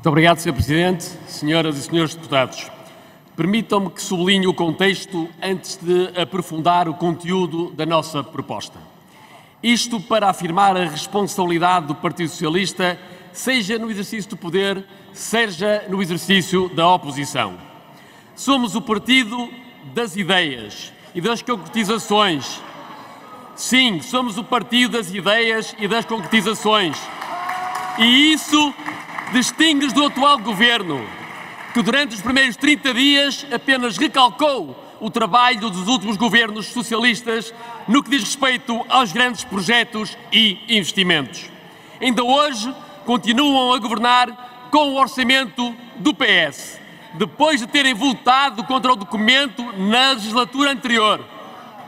Muito obrigado, Sr. Presidente, senhoras e senhores deputados. Permitam-me que sublinhe o contexto antes de aprofundar o conteúdo da nossa proposta. Isto para afirmar a responsabilidade do Partido Socialista, seja no exercício do poder, seja no exercício da oposição. Somos o partido das ideias e das concretizações. Sim, somos o partido das ideias e das concretizações. E isso distingue-nos do atual governo, que durante os primeiros 30 dias apenas recalcou o trabalho dos últimos governos socialistas no que diz respeito aos grandes projetos e investimentos. Ainda hoje continuam a governar com o orçamento do PS, depois de terem votado contra o documento na legislatura anterior.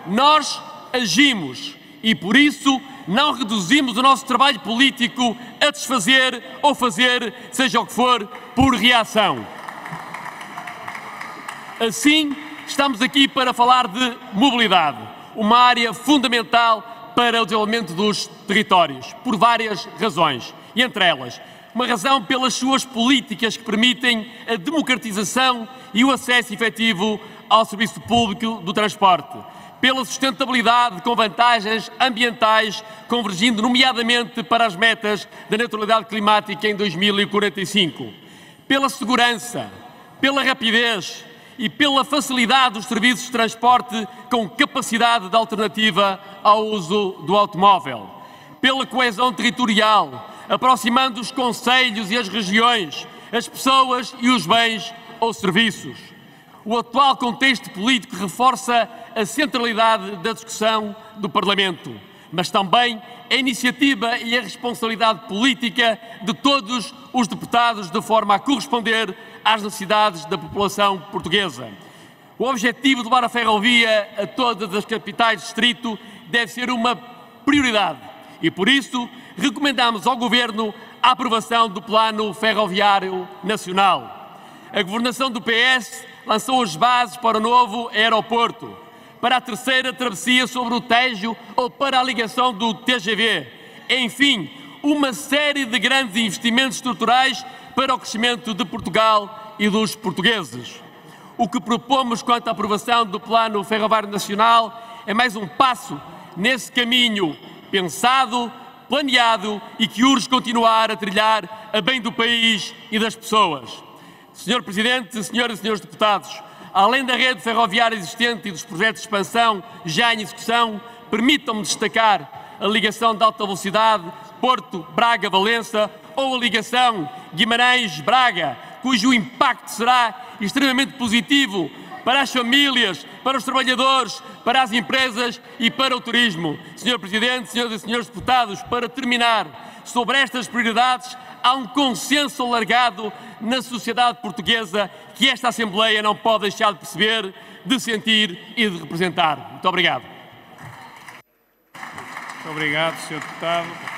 Nós agimos e, por isso, não reduzimos o nosso trabalho político a desfazer ou fazer, seja o que for, por reação. Assim, estamos aqui para falar de mobilidade, uma área fundamental para o desenvolvimento dos territórios, por várias razões. E entre elas, uma razão pelas suas políticas que permitem a democratização e o acesso efetivo ao serviço público do transporte pela sustentabilidade com vantagens ambientais, convergindo nomeadamente para as metas da neutralidade climática em 2045, pela segurança, pela rapidez e pela facilidade dos serviços de transporte com capacidade de alternativa ao uso do automóvel, pela coesão territorial, aproximando os conselhos e as regiões, as pessoas e os bens ou serviços. O atual contexto político reforça a centralidade da discussão do Parlamento, mas também a iniciativa e a responsabilidade política de todos os deputados de forma a corresponder às necessidades da população portuguesa. O objetivo de levar a ferrovia a todas as capitais de distrito deve ser uma prioridade e, por isso, recomendamos ao Governo a aprovação do Plano Ferroviário Nacional. A governação do PS lançou as bases para o novo aeroporto para a terceira travessia sobre o Tejo ou para a ligação do TGV. Enfim, uma série de grandes investimentos estruturais para o crescimento de Portugal e dos portugueses. O que propomos quanto à aprovação do Plano Ferroviário Nacional é mais um passo nesse caminho pensado, planeado e que urge continuar a trilhar a bem do país e das pessoas. Senhor Presidente, senhoras e senhores deputados, além da rede ferroviária existente e dos projetos de expansão já em execução, permitam-me destacar a ligação de alta velocidade Porto, Braga, Valença ou a ligação Guimarães-Braga, cujo impacto será extremamente positivo para as famílias, para os trabalhadores, para as empresas e para o turismo. Senhor Presidente, senhoras e senhores deputados, para terminar, sobre estas prioridades há um consenso alargado na sociedade portuguesa que esta Assembleia não pode deixar de perceber, de sentir e de representar. Muito obrigado. Muito obrigado, Sr. Deputado.